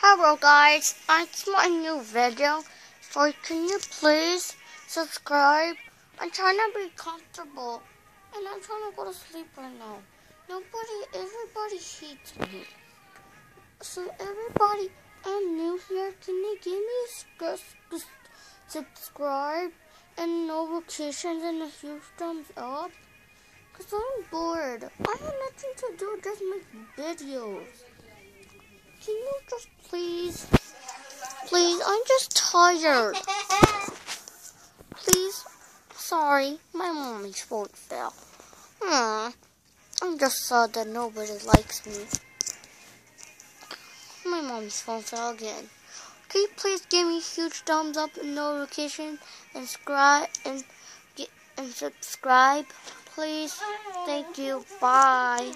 Hello guys, it's my new video. So can you please subscribe? I'm trying to be comfortable and I'm trying to go to sleep right now. Nobody, everybody hates me. So everybody, I'm new here. Can you give me a subscribe and notifications and a huge thumbs up? Cause I'm bored. I have nothing to do, just make videos. Can you just please, I'm just tired. Please, sorry, my mommy's phone fell. Hmm, I'm just sad that nobody likes me. My mommy's phone fell again. Can you please give me a huge thumbs up and notification and subscribe and get and subscribe, please? Thank you. Bye.